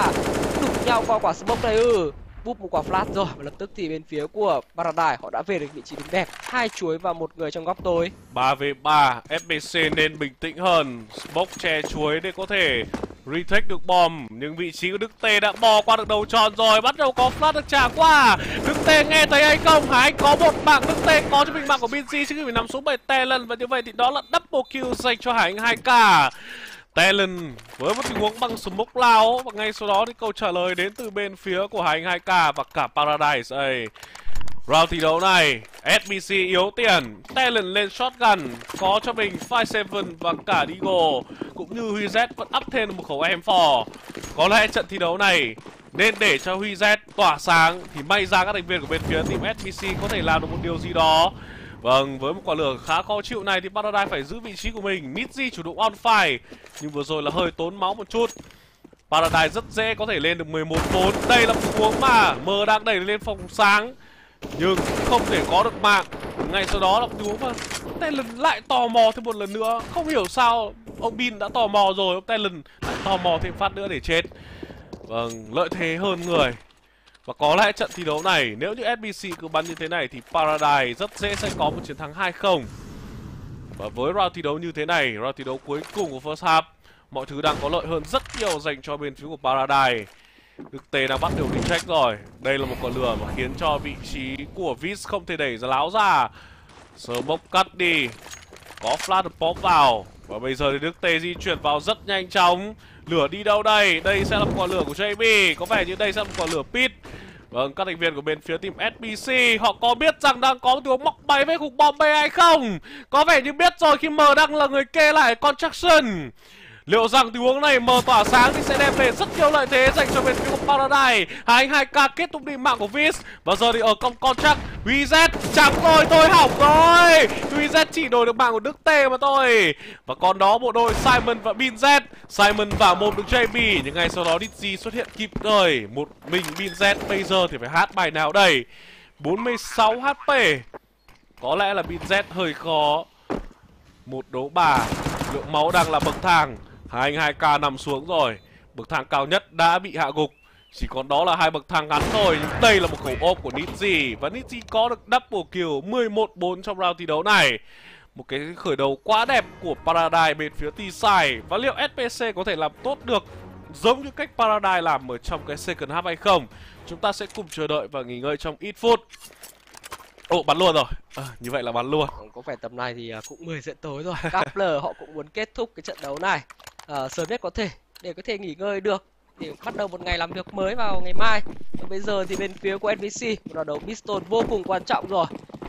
Đụng nhau qua quả smoke này ừ búp một quả flash rồi. Và lập tức thì bên phía của Paradise họ đã về được vị trí đứng đẹp. Hai chuối và một người trong góc tối. 3 v 3 FBC nên bình tĩnh hơn. Smoke che chuối để có thể retake được bom nhưng vị trí của Đức Tê đã bò qua được đầu tròn rồi. Bắt đầu có flash được trả qua. Đức Tê nghe thấy hay không? Hải có một mạng. Đức Tê có cho mình mạng của BG chứ khi phải nằm số bảy tè lần và như vậy thì đó là double kill dành cho Hải Anh 2k Talon với một tình huống bằng smoke lao và ngay sau đó thì câu trả lời đến từ bên phía của hành 2k và cả Paradise ấy. Round thi đấu này, SBC yếu tiền, Talon lên shotgun, có cho mình 5-7 và cả Deagle, cũng như Huy Z vẫn up thêm một khẩu M4. Có lẽ trận thi đấu này nên để cho Huy Z tỏa sáng thì may ra các thành viên của bên phía team SBC có thể làm được một điều gì đó. Vâng, với một quả lửa khá khó chịu này thì Paradise phải giữ vị trí của mình. Mitzi chủ động on fire, nhưng vừa rồi là hơi tốn máu một chút. Paradise rất dễ có thể lên được 11-4. Đây là một huống mà mờ đang đẩy lên phòng sáng nhưng không thể có được mạng ngay sau đó là một huống mà Talon lại tò mò thêm một lần nữa không hiểu sao ông Bin đã tò mò rồi ông Talon lại tò mò thêm phát nữa để chết vâng lợi thế hơn người và có lẽ trận thi đấu này, nếu như SBC cứ bắn như thế này thì Paradise rất dễ sẽ có một chiến thắng 2-0 và với round thi đấu như thế này, round thi đấu cuối cùng của first half, mọi thứ đang có lợi hơn rất nhiều dành cho bên phía của Paradise. Thực tế đang bắt được check rồi. Đây là một quả lửa mà khiến cho vị trí của Viz không thể đẩy ra láo ra. Sớm bốc cắt đi. Có flash được pop vào. Và bây giờ thì Đức Tê di chuyển vào rất nhanh chóng. Lửa đi đâu đây? Đây sẽ là một quả lửa của JB Có vẻ như đây sẽ là một quả lửa pit Vâng, các thành viên của bên phía team SBC Họ có biết rằng đang có một tiếng móc bay với cục bom B hay không? Có vẻ như biết rồi khi M đang là người kê lại construction Liệu rằng tình huống này mở tỏa sáng thì sẽ đem về rất nhiều lợi thế dành cho bên phía của Paradise. Hai anh hai k kết thúc đi mạng của Viz Và giờ thì ở công contract WZ trắng rồi thôi hỏng rồi. WZ chỉ đổi được mạng của Đức T mà thôi. Và còn đó bộ đội Simon và Binz, Simon và một được JB nhưng ngay sau đó Dizzy xuất hiện kịp thời. Một mình Binz bây giờ thì phải hát bài nào đây? 46 HP. Có lẽ là Binz hơi khó. Một đấu bà lượng máu đang là bậc thang hai anh hai k nằm xuống rồi. Bậc thang cao nhất đã bị hạ gục. Chỉ còn đó là hai bậc thang ngắn thôi nhưng đây là một khẩu ốp của Nitzy và Nitzy có được double kill 11-4 trong round thi đấu này. Một cái khởi đầu quá đẹp của Paradise bên phía T-Side và liệu SPC có thể làm tốt được giống như cách Paradise làm ở trong cái second half hay không? Chúng ta sẽ cùng chờ đợi và nghỉ ngơi trong ít phút. Ồ bắn luôn rồi. À, Như vậy là bắn luôn. Có vẻ tầm này thì à, cũng 10 giờ tối rồi. Kepler họ cũng muốn kết thúc cái trận đấu này uh, Sớm nhất có thể Để có thể nghỉ ngơi được Để bắt đầu một ngày làm việc mới vào ngày mai. Và bây giờ thì bên phía của NBC Một đấu Biston vô cùng quan trọng rồi.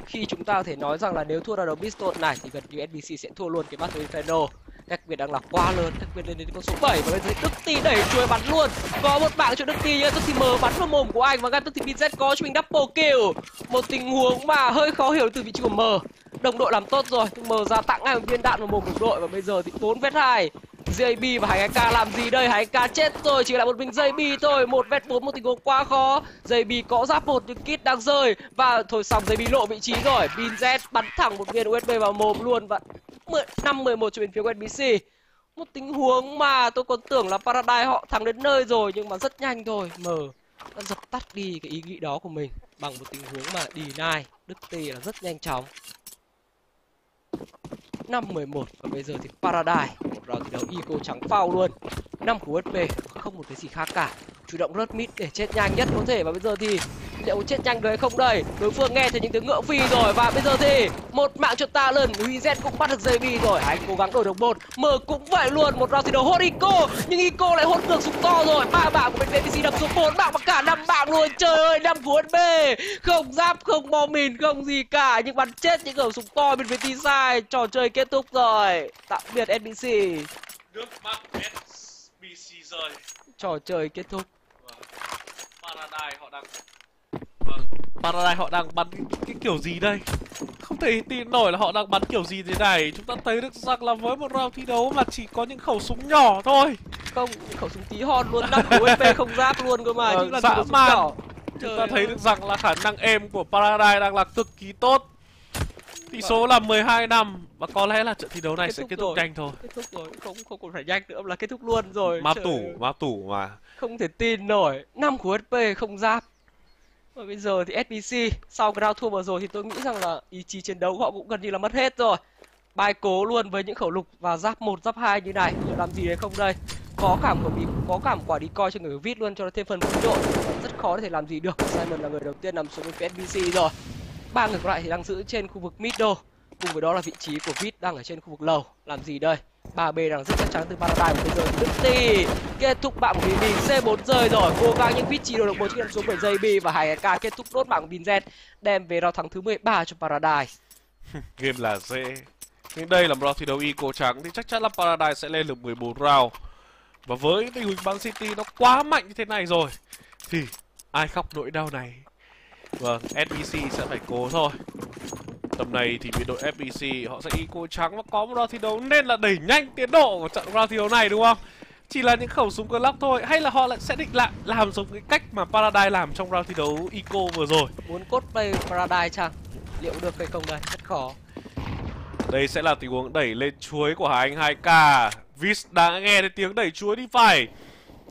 Khi chúng ta có thể nói rằng là nếu thua trận đấu Biston này Thì gần như NBC sẽ thua luôn cái Battle Inferno Đặc biệt đang là quá lớn đặc biệt lên đến con số 7 và bây giờ đức ti đẩy chuối bắn luôn. Có một bạn cho đức ti nhá đức ti mờ bắn vào mồm của anh và ngay tức thì z có cho mình double kill. Một tình huống mà hơi khó hiểu từ vị trí của mờ đồng đội làm tốt rồi mờ ra tặng ngay một viên đạn vào mồm đồng đội và bây giờ thì 4 vết hai. JB và Hải K làm gì đây? Hải K chết rồi, chỉ là một mình JB thôi. Một vét bốn một tình huống quá khó. JB có giáp một nhưng kit đang rơi và thôi xong JB lộ vị trí rồi. Bin Z bắn thẳng một viên USB vào mồm luôn và 5 11 cho bên phía USBC. Một tình huống mà tôi còn tưởng là Paradise họ thắng đến nơi rồi nhưng mà rất nhanh thôi. Mở đã dập tắt đi cái ý nghĩ đó của mình bằng một tình huống mà deny Đức Tì là rất nhanh chóng. 5 11 và bây giờ thì Paradise, một round thi đấu eco trắng phao luôn. 5 của USP không một cái gì khác cả. Chủ động rớt mid để chết nhanh nhất có thể. Và bây giờ thì liệu chết nhanh hay không đây? Đối phương nghe thấy những tiếng ngựa phi rồi và bây giờ thì một mạng cho ta lần huy z cũng bắt được JB rồi. Anh cố gắng đổi được một. Mở cũng vậy luôn. Một round thi đấu hốt ico nhưng ico lại hốt ngược súng to rồi. Ba bạn của bên vpc đập xuống bốn bạn và cả năm bạn luôn. Trời ơi năm của b. Không giáp không bom mìn không gì cả. Nhưng bắn chết những khẩu súng to bên phía t sai. Trò chơi kết thúc rồi. Tạm biệt nbc nước mắt SBC rơi. Trò chơi kết thúc. Paradise họ đang Vâng Paradise họ đang bắn cái, cái kiểu gì đây Không thể tin nổi là họ đang bắn kiểu gì thế này Chúng ta thấy được rằng là với một round thi đấu mà chỉ có những khẩu súng nhỏ thôi Không, khẩu súng tí hon luôn, năm USB không giáp luôn cơ mà, vâng, nhưng là dã man. Chúng ta thấy được rằng là khả năng êm của Paradise đang là cực kỳ tốt Tỷ số là 12 năm và có lẽ là trận thi đấu này Kết sẽ kết thúc rồi. nhanh thôi. kết thúc rồi, không không còn phải nhanh nữa là kết thúc luôn rồi. Map Trời tủ, map tủ mà. Không thể tin nổi, năm của SP không giáp. Và bây giờ thì SBC sau cái round thua vừa rồi thì tôi nghĩ rằng là ý chí chiến đấu của họ cũng gần như là mất hết rồi. Bài cố luôn với những khẩu lục và giáp 1, giáp 2 như này, liệu làm gì đấy không đây? Có cảm của đi có cảm quả đi coi cho người vít luôn cho nó thêm phần quân đội. Rất khó để thể làm gì được. Simon là người đầu tiên nằm xuống bên phía SBC rồi. Ba người còn lại thì đang giữ trên khu vực middle cùng với đó là vị trí của vít đang ở trên khu vực lầu làm gì đây 3B đang rất chắc chắn từ Paradise của bây giờ Đức Ti kết thúc bảng của BB C4 rơi rồi cố gắng những vị trí đồ được một chiếc xuống bởi JB và hai k kết thúc đốt mạng của Binz đem về round thắng thứ 13 cho Paradise Game là dễ. Nhưng đây là một round thi đấu eco trắng thì chắc chắn là Paradise sẽ lên được 14 round. Và với tình hình băng City nó quá mạnh như thế này rồi thì ai khóc nỗi đau này. Vâng, SBC sẽ phải cố thôi. Tầm này thì biệt đội FBC họ sẽ eco trắng và có một round thi đấu nên là đẩy nhanh tiến độ của trận round thi đấu này đúng không? Chỉ là những khẩu súng Glock thôi hay là họ lại sẽ định lại làm giống cái cách mà Paradise làm trong round thi đấu eco vừa rồi. muốn cosplay Paradise chăng? Liệu được hay không đây? Rất khó. Đây sẽ là tình huống đẩy lên chuối của hai anh 2K Vis đã nghe thấy tiếng đẩy chuối đi phải.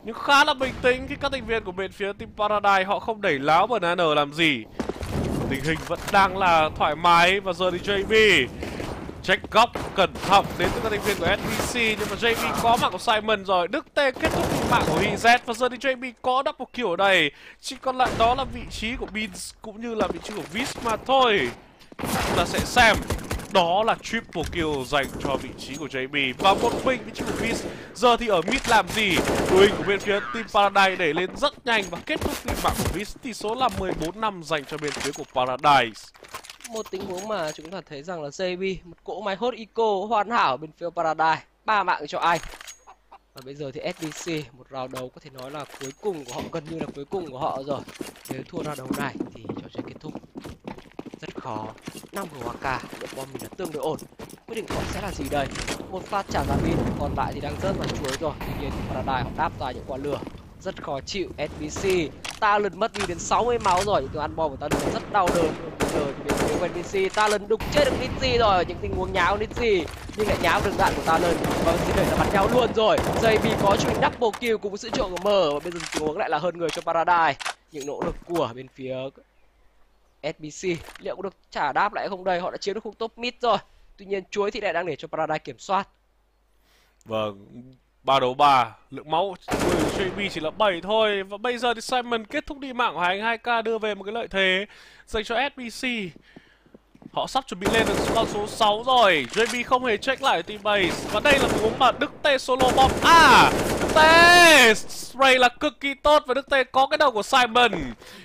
Nhưng khá là bình tĩnh khi các thành viên của bên phía team Paradise họ không đẩy láo banana làm gì Tình hình vẫn đang là thoải mái và giờ thì JB Check góc cẩn thận đến từ các thành viên của SBC Nhưng mà JB có mạng của Simon rồi. Đức T kết thúc mạng của HZ Và giờ thì JB có double kill ở đây. Chỉ còn lại đó là vị trí của Beans cũng như là vị trí của Vis mà thôi. Chúng ta sẽ xem đó là triple kill dành cho vị trí của JB Và một mình vị trí của Giờ thì ở mid làm gì? Đội hình của bên phía team Paradise đẩy lên rất nhanh Và kết thúc team mạng của Vis Tỷ số là 14 năm dành cho bên phía của Paradise. Một tình huống mà chúng ta thấy rằng là JB một cỗ máy hốt eco hoàn hảo bên phía Paradise. Ba mạng cho anh và bây giờ thì SBC một rào đầu có thể nói là cuối cùng của họ, gần như là cuối cùng của họ rồi. Nếu thua ra đầu này thì trò chơi kết thúc rất khó năm của lượng bom mình là tương đối ổn. Quyết định của họ sẽ là gì đây? Một phát trả ra pin. còn lại thì đang rớt vào chuối rồi. Tuy nhiên thì Paradise họ đáp ra những quả lửa rất khó chịu SBC ta lần mất đi đến 60 máu rồi. Những ăn bom của ta được rất đau đớn. Bây giờ thì bên phía của NPC ta lần đục chết được Nitsi rồi. Những tình huống nháo Nitsi nhưng lại nháo được đạn của ta lần và vâng, xin để là bắn nhau luôn rồi. JB có chuyện double kill cùng với sự trợ của M. Và bây giờ tình huống lại là hơn người cho Paradise. Những nỗ lực của bên phía SBC liệu có được trả đáp lại không? Đây họ đã chiếm được khung top mid rồi. Tuy nhiên chuối thì lại đang để cho Paradise kiểm soát. Vâng, ba đấu ba lượng máu của JB chỉ là 7 thôi. Và bây giờ thì Simon kết thúc đi mạng của hai anh 2K đưa về một cái lợi thế dành cho SBC Họ sắp chuẩn bị lên được con số 6 rồi. JB không hề check lại team base. Và đây là một cú mà Đức Tê solo bomb À Đức Tê! Spray là cực kỳ tốt Và Đức Tê có cái đầu của Simon.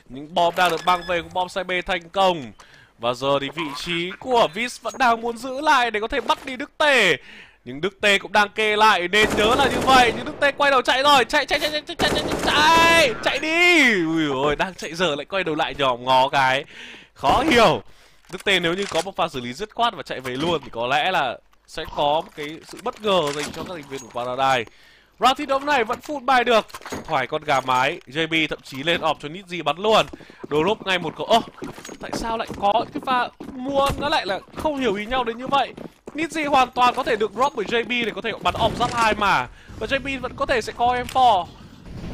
Những bom đang được mang về của bom Simon thành công. Và giờ thì vị trí của Vis vẫn đang muốn giữ lại Để có thể bắt đi Đức Tê. Nhưng Đức Tê cũng đang kê lại, nên nhớ là như vậy. Nhưng Đức Tê quay đầu chạy rồi. Chạy chạy chạy chạy chạy chạy chạy chạy Chạy đi. Ui ôi, đang chạy giờ lại quay đầu lại nhòm ngó cái. Khó hiểu. Đức Tê nếu như có một pha xử lý dứt khoát và chạy về luôn thì có lẽ là sẽ có một cái sự bất ngờ dành cho các thành viên của Paradise. Round thi đấu này vẫn full bài được. Thoải con gà mái. JB thậm chí lên ọp cho Nizzy bắn luôn. Drop ngay một cậu. Ơ, tại sao lại có cái pha mua nó lại là không hiểu ý nhau đến như vậy? Nizzy hoàn toàn có thể được drop bởi JB để có thể bắn ọp giáp hai mà. Và JB vẫn có thể sẽ có M4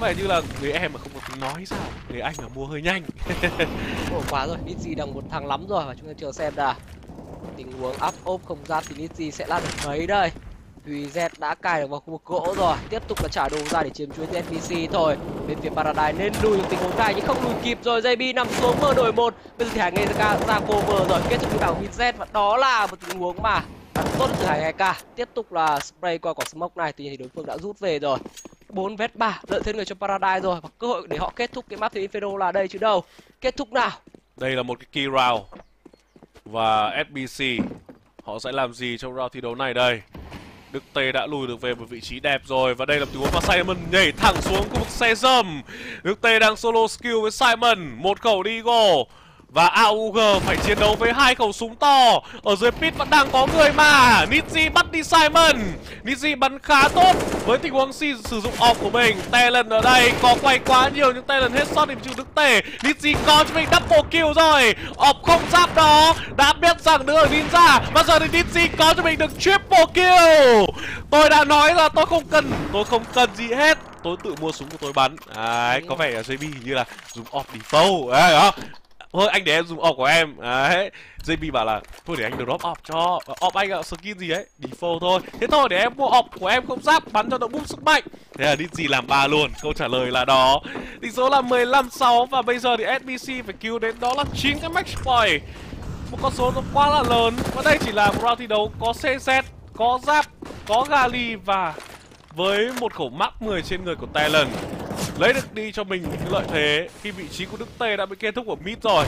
vẻ như là người em mà không có tiếng nói sao người anh mà mua hơi nhanh Ồ quá rồi, Nitzy đang một thằng lắm rồi và chúng ta chờ xem là tình huống up ốp không ra thì Nitzy sẽ lan được mấy đây. Thùy Z đã cài được vào khu vực gỗ rồi, tiếp tục là trả đồ ra để chiếm chuối NPC thôi. Bên phía Paradise nên lùi được tình huống này nhưng không lùi kịp rồi. JB nằm xuống mở đổi một. Bây giờ thì Hải Nghe ra ra cover rồi, kết thúc đi bằng Z và đó là một tình huống mà bắn tốt từ Hải Nghe Tiếp tục là spray qua quả smoke này, tuy nhiên thì đối phương đã rút về rồi. 4 vét 3 lợi thế người cho Paradise rồi. Và cơ hội để họ kết thúc cái map thì Inferno là đây chứ đâu. Kết thúc nào. đây là một cái key round. Và SBC họ sẽ làm gì trong round thi đấu này đây? Đức Tê đã lùi được về một vị trí đẹp rồi. Và đây là tình huống mà Simon nhảy thẳng xuống khu vực xe dầm Đức Tê đang solo skill với Simon. Một khẩu đi go và AUG phải chiến đấu với hai khẩu súng to. Ở dưới pit vẫn đang có người mà. Nitzy bắt đi Simon. Nitzy bắn khá tốt Với tình huống si sử dụng off của mình. Talon ở đây có quay quá nhiều Nhưng Talon hết shot điểm trừ Đức Tể Nitzy có cho mình double kill rồi. Off không giáp đó. Đã biết rằng ở ninja. Và giờ thì Nitzy có cho mình được triple kill. Tôi đã nói là tôi không cần Tôi không cần gì hết. Tôi tự mua súng của tôi bắn. Đấy có vẻ là JB như là dùng off default đấy đó thôi, anh để em dùng off của em. Đấy. JB bảo là, thôi để anh được drop off cho, off anh ạ, skin gì ấy. Default thôi. Thế thôi, để em mua off của em không giáp bắn cho nó bút sức mạnh. Thế là đi gì làm ba luôn. Câu trả lời là đó. Tỷ số là 15 6 và bây giờ thì SBC phải cứu đến đó là 9 cái match point một con số nó quá là lớn. Và đây chỉ là một round thi đấu có CZ có giáp, có gali và với một khẩu mắc 10 trên người của Talon. Lấy được đi cho mình cái lợi thế khi vị trí của Đức Tê đã bị kết thúc ở mid rồi.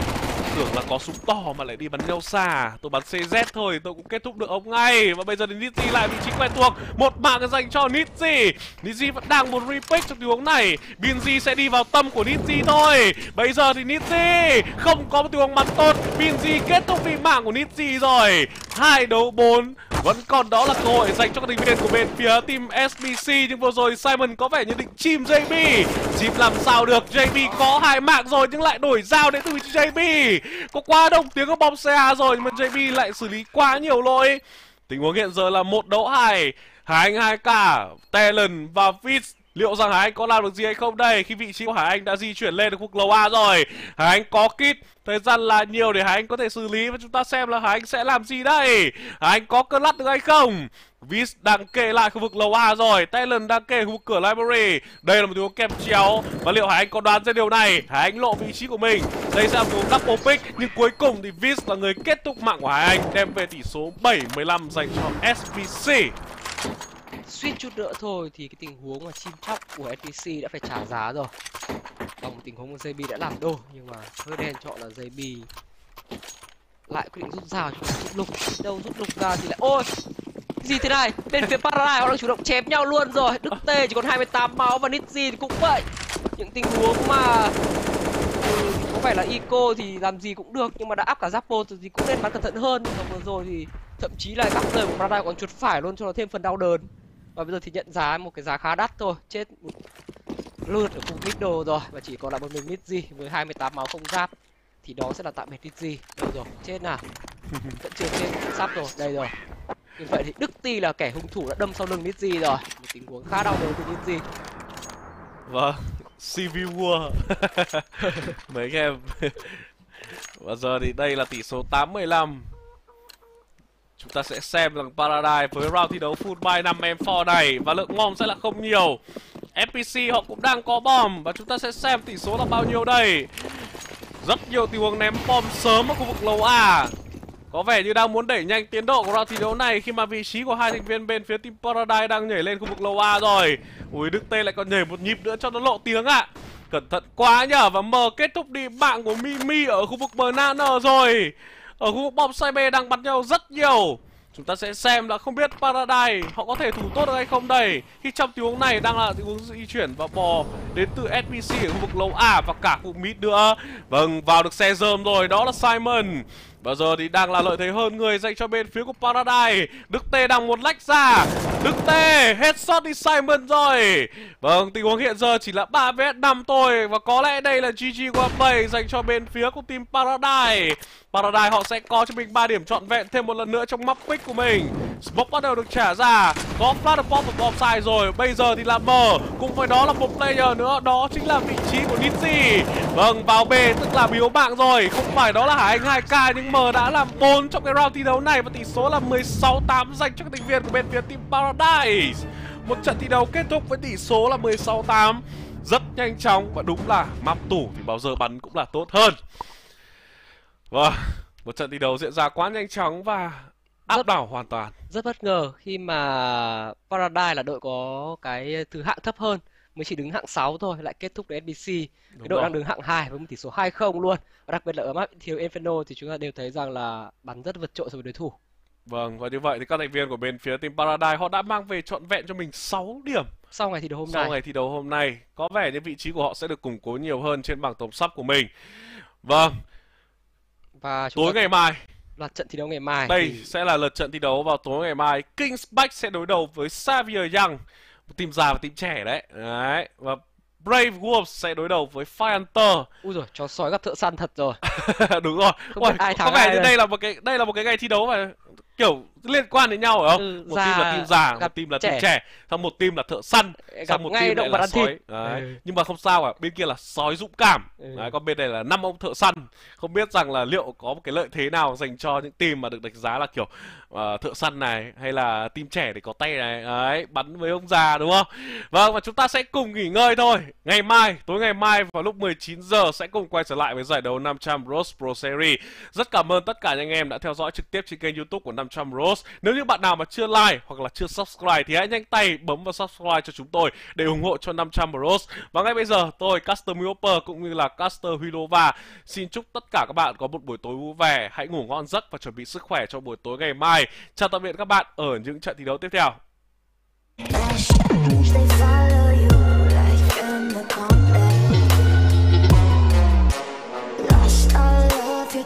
Tưởng là có súng to mà lại đi bắn nhau xa. Tôi bắn CZ thôi, tôi cũng kết thúc được ông ngay. Và bây giờ thì Nitzy lại vị trí quen thuộc. Một mạng dành cho Nitzy Nitzy vẫn đang một repick trong tình huống này. Binzy sẽ đi vào tâm của Nitzy thôi. Bây giờ thì Nitzy không có một tình huống bắn tốt. Binzy kết thúc đi mạng của Nitzy rồi. Hai đấu bốn vẫn còn đó là cơ hội dành cho các thành viên của bên phía team SBC nhưng vừa rồi Simon có vẻ như định chìm JB Chim làm sao được? JB có hai mạng rồi nhưng lại đổi dao đến từ JB có quá đông tiếng của bom CA rồi nhưng mà JB lại xử lý quá nhiều lỗi. Tình huống hiện giờ là một đấu hai. Hai Anh hai cả Talon và Fitz Liệu rằng Hải Anh có làm được gì hay không? Đây, Khi vị trí của Hải Anh đã di chuyển lên được khu lầu A rồi. Hải Anh có kit. Thời gian là nhiều để Hải Anh có thể xử lý Và chúng ta xem là Hải Anh sẽ làm gì đây. Hải Anh có cơn lắt được hay không? Vis đang kê lại khu vực lầu A rồi. Talon đang kê khu vực cửa library. Đây là một tình huống kèm chéo. Và liệu Hải Anh có đoán ra điều này? Hải Anh lộ vị trí của mình. Đây sẽ là một tình huống double pick. Nhưng cuối cùng thì Vis là người kết thúc mạng của Hải Anh, Đem về tỷ số 7-15 dành cho SBC suýt chút nữa thôi thì cái tình huống mà chim chóc của SPC đã phải trả giá rồi. Còn một tình huống mà JB đã làm đô nhưng mà hơi đen chọn là JB lại quyết định rút dao cho rút lục. Đâu rút lục ra thì lại ôi! Gì thế này? Bên phía Paradise họ đang chủ động chém nhau luôn rồi. Đức T chỉ còn 28 máu và Nitzy thì cũng vậy. Những tình huống mà ừ, có vẻ là Ico thì làm gì cũng được nhưng mà đã áp cả Zappo thì cũng nên bắn cẩn thận hơn. Còn vừa rồi thì thậm chí là góc rời của Paradise còn chuột phải luôn cho nó thêm phần đau đớn và bây giờ thì nhận giá một cái giá khá đắt thôi chết lượt ở khu middle rồi. Và chỉ còn lại một mình Nitzy với 28 máu không giáp. Thì đó sẽ là tạm biệt Nitzy đâu rồi chết nào. Vẫn chưa chết sắp rồi đây rồi. Như vậy thì Đức Ti là kẻ hung thủ đã đâm sau lưng Nitzy rồi. Một tình huống khá đau đớn từ Nitzy Vâng, Civil War Mấy anh em? Và giờ thì đây là tỷ số 8-15 Chúng ta sẽ xem rằng Paradise với round thi đấu full buy 5 em 4 này Và lượng bom sẽ là không nhiều FPC họ cũng đang có bom Và chúng ta sẽ xem tỷ số là bao nhiêu đây Rất nhiều tình huống ném bom sớm ở khu vực lầu A có vẻ như đang muốn đẩy nhanh tiến độ của round thi đấu này khi mà vị trí của hai thành viên bên phía team Paradise đang nhảy lên khu vực lầu A rồi. Ui, Đức Tê lại còn nhảy một nhịp nữa cho nó lộ tiếng ạ. À. Cẩn thận quá nhở và mờ kết thúc đi bạn của Mimi ở khu vực Banana rồi. Ở khu vực bom Cyber đang bắn nhau rất nhiều. Chúng ta sẽ xem là không biết Paradise họ có thể thủ tốt được hay không đây. Khi trong tình huống này đang là tình huống di chuyển và bò đến từ SPC ở khu vực lầu A và cả khu mid nữa. Vâng, vào được xe dơm rồi, đó là Simon. Bây giờ thì đang là lợi thế hơn người dành cho bên phía của Paradise. Đức Tê đang một lách ra. Đức Tê headshot đi Simon rồi. Vâng tình huống hiện giờ chỉ là 3 vs 5 thôi. Và có lẽ đây là GG qua play dành cho bên phía của team Paradise. Paradise họ sẽ có cho mình 3 điểm trọn vẹn thêm một lần nữa trong móc pick của mình. Smoke bắt đầu được trả ra. Có flash pop và offside rồi. Bây giờ thì là mở, Cũng phải đó là một player nữa. Đó chính là vị trí của Nitsi Vâng vào B tức là biếu mạng rồi. Không phải đó là Hải Anh 2K Nhưng M đã làm 4 trong cái round thi đấu này. Và tỷ số là 16-8 dành cho các thành viên của bên phía team Paradise. Một trận thi đấu kết thúc với tỷ số là 16-8 Rất nhanh chóng và đúng là map tủ thì bao giờ bắn cũng là tốt hơn. Vâng, một trận thi đấu diễn ra quá nhanh chóng và áp rất, đảo hoàn toàn. Rất bất ngờ khi mà Paradise là đội có cái thứ hạng thấp hơn, mới chỉ đứng hạng 6 thôi, lại kết thúc với SBC. Đúng cái đội rồi. đang đứng hạng 2 với một tỷ số 2-0 luôn. Và đặc biệt là ở map thiếu Inferno thì chúng ta đều thấy rằng là bắn rất vượt trội so với đối thủ. Vâng, và như vậy thì các thành viên của bên phía team Paradise họ đã mang về trọn vẹn cho mình 6 điểm sau ngày thi đấu hôm sau nay. Sau ngày thi đấu hôm nay, có vẻ như vị trí của họ sẽ được củng cố nhiều hơn trên bảng tổng sắp của mình. Vâng, và tối ngày mai loạt trận thi đấu ngày mai đây thì... sẽ là lượt trận thi đấu vào tối ngày mai Kingsback sẽ đối đầu với Xavier Young một team già và team trẻ đấy đấy và Brave Wolves sẽ đối đầu với Firehunter. Ui rồi, chó sói gặp thợ săn thật rồi. Đúng rồi. Không Ôi, ai có vẻ như đây là một cái đây là một cái ngày thi đấu mà kiểu liên quan đến nhau phải không? Ừ, một team là team già, một team là trẻ. team trẻ, xong một team là thợ săn, xong một team lại là sói. Đấy. Ừ. Nhưng mà không sao à, bên kia là sói dũng cảm. Ừ. Đấy, còn bên này là năm ông thợ săn. Không biết rằng là liệu có một cái lợi thế nào dành cho những team mà được đánh giá là kiểu uh, thợ săn này hay là team trẻ để có tay này, đấy, bắn với ông già đúng không? Vâng và chúng ta sẽ cùng nghỉ ngơi thôi. Ngày mai, tối ngày mai vào lúc 19 giờ sẽ cùng quay trở lại với giải đấu 500 Rose Pro Series. Rất cảm ơn tất cả những anh em đã theo dõi trực tiếp trên kênh YouTube của 500 Rose. Nếu như bạn nào mà chưa like hoặc là chưa subscribe thì hãy nhanh tay bấm vào subscribe cho chúng tôi để ủng hộ cho 500 Bros. Và ngay bây giờ tôi Caster Mioper cũng như là Caster Huilova xin chúc tất cả các bạn có một buổi tối vui vẻ, hãy ngủ ngon giấc và chuẩn bị sức khỏe cho buổi tối ngày mai. Chào tạm biệt các bạn ở những trận thi đấu tiếp theo.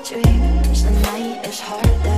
dreams, the night is hard